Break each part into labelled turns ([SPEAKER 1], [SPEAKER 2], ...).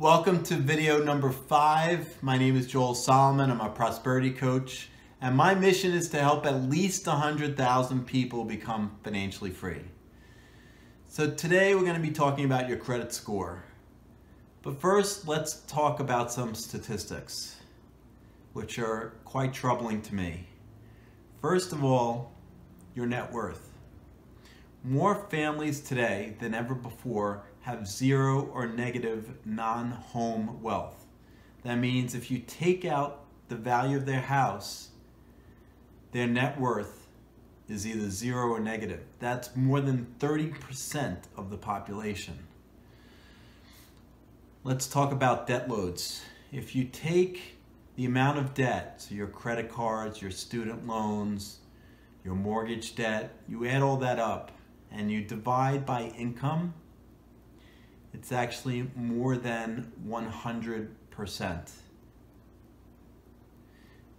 [SPEAKER 1] Welcome to video number five. My name is Joel Salomon. I'm a prosperity coach, and my mission is to help at least 100,000 people become financially free. So today we're going to be talking about your credit score. But first, let's talk about some statistics, which are quite troubling to me. First of all, your net worth. More families today than ever before have zero or negative non-home wealth. That means if you take out the value of their house, their net worth is either zero or negative. That's more than 30% of the population. Let's talk about debt loads. If you take the amount of debt, so your credit cards, your student loans, your mortgage debt, you add all that up and you divide by income, it's actually more than 100%.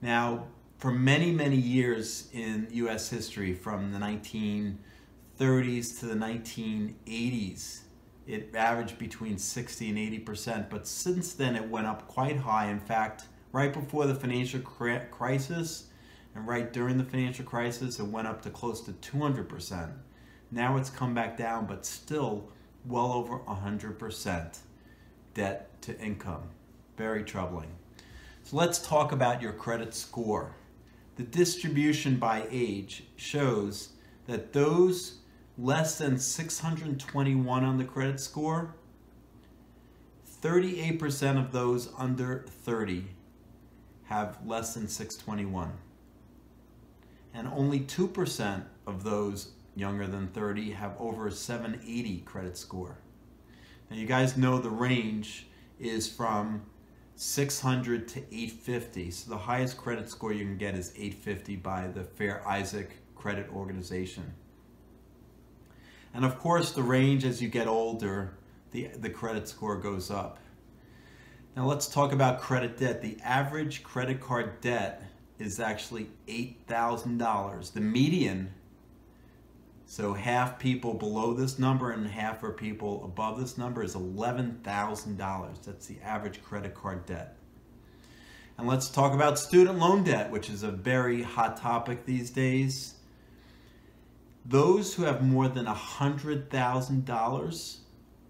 [SPEAKER 1] Now, for many, many years in US history, from the 1930s to the 1980s, it averaged between 60 and 80%, but since then it went up quite high. In fact, right before the financial crisis and right during the financial crisis, it went up to close to 200%. Now it's come back down, but still well over 100% debt to income. Very troubling. So let's talk about your credit score. The distribution by age shows that those less than 621 on the credit score, 38% of those under 30 have less than 621. And only 2% of those younger than 30 have over a 780 credit score. Now you guys know the range is from 600 to 850. So the highest credit score you can get is 850 by the Fair Isaac Credit Organization. And of course the range as you get older, the, the credit score goes up. Now let's talk about credit debt. The average credit card debt is actually $8,000. The median so half people below this number and half are people above this number is $11,000. That's the average credit card debt. And let's talk about student loan debt, which is a very hot topic these days. Those who have more than $100,000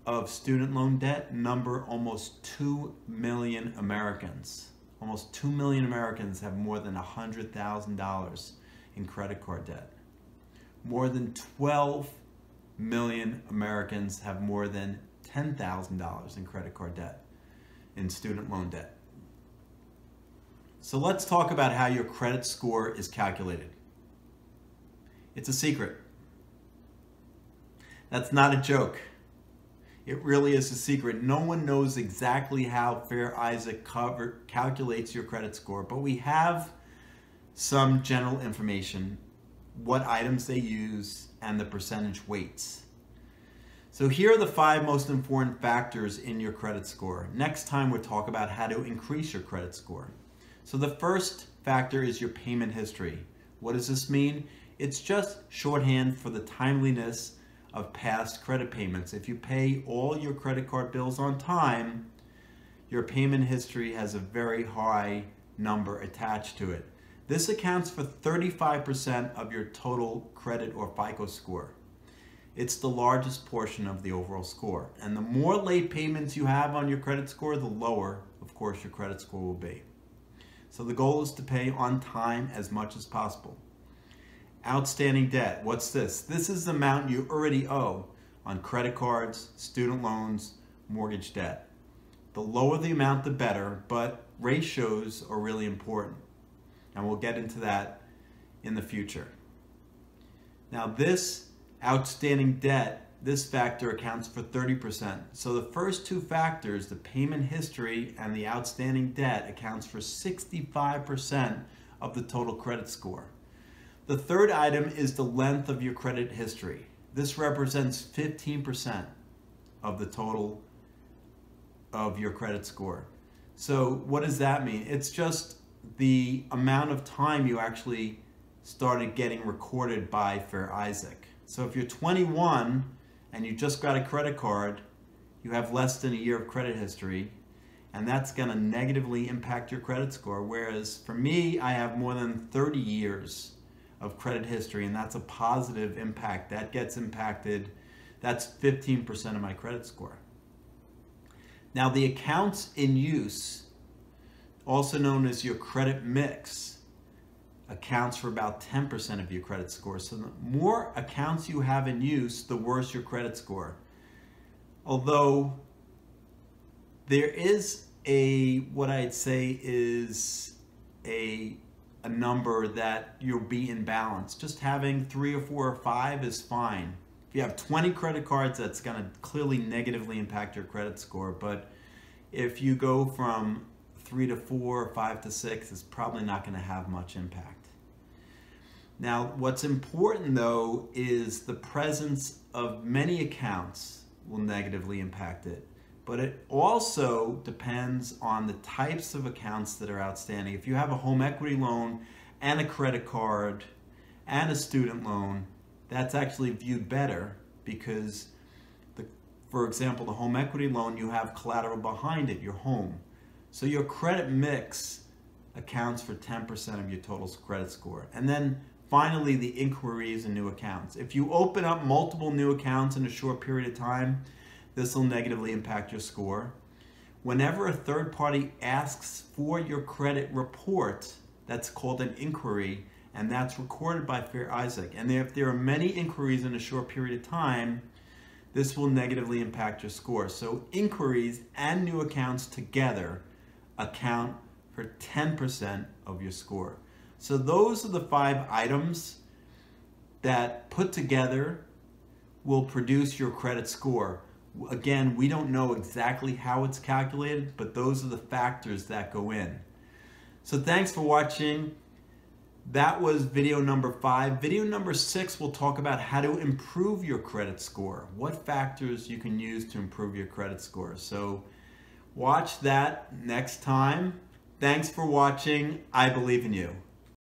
[SPEAKER 1] of student loan debt number almost 2 million Americans. Almost 2 million Americans have more than $100,000 in credit card debt more than 12 million Americans have more than $10,000 in credit card debt, in student loan debt. So let's talk about how your credit score is calculated. It's a secret. That's not a joke. It really is a secret. No one knows exactly how Fair Isaac cover, calculates your credit score, but we have some general information what items they use, and the percentage weights. So here are the five most important factors in your credit score. Next time we'll talk about how to increase your credit score. So the first factor is your payment history. What does this mean? It's just shorthand for the timeliness of past credit payments. If you pay all your credit card bills on time, your payment history has a very high number attached to it. This accounts for 35% of your total credit or FICO score. It's the largest portion of the overall score. And the more late payments you have on your credit score, the lower, of course, your credit score will be. So the goal is to pay on time as much as possible. Outstanding debt, what's this? This is the amount you already owe on credit cards, student loans, mortgage debt. The lower the amount, the better, but ratios are really important. And we'll get into that in the future. Now this outstanding debt, this factor accounts for 30%. So the first two factors, the payment history and the outstanding debt accounts for 65% of the total credit score. The third item is the length of your credit history. This represents 15% of the total of your credit score. So what does that mean? It's just the amount of time you actually started getting recorded by Fair Isaac. So if you're 21 and you just got a credit card, you have less than a year of credit history, and that's going to negatively impact your credit score. Whereas for me, I have more than 30 years of credit history, and that's a positive impact. That gets impacted, that's 15% of my credit score. Now, the accounts in use, also known as your credit mix, accounts for about 10% of your credit score. So the more accounts you have in use, the worse your credit score. Although there is a, what I'd say is a, a number that you'll be in balance. Just having three or four or five is fine. If you have 20 credit cards, that's going to clearly negatively impact your credit score. But if you go from three to four, five to six, is probably not going to have much impact. Now, what's important though is the presence of many accounts will negatively impact it. But it also depends on the types of accounts that are outstanding. If you have a home equity loan and a credit card and a student loan, that's actually viewed better because, the, for example, the home equity loan, you have collateral behind it, your home. So your credit mix accounts for 10% of your total credit score. And then finally, the inquiries and new accounts. If you open up multiple new accounts in a short period of time, this will negatively impact your score. Whenever a third party asks for your credit report, that's called an inquiry, and that's recorded by Fair Isaac. And if there are many inquiries in a short period of time, this will negatively impact your score. So inquiries and new accounts together account for 10% of your score. So those are the five items that put together will produce your credit score. Again, we don't know exactly how it's calculated, but those are the factors that go in. So thanks for watching. That was video number five. Video number six we'll talk about how to improve your credit score. What factors you can use to improve your credit score. So watch that next time. Thanks for watching. I believe in you.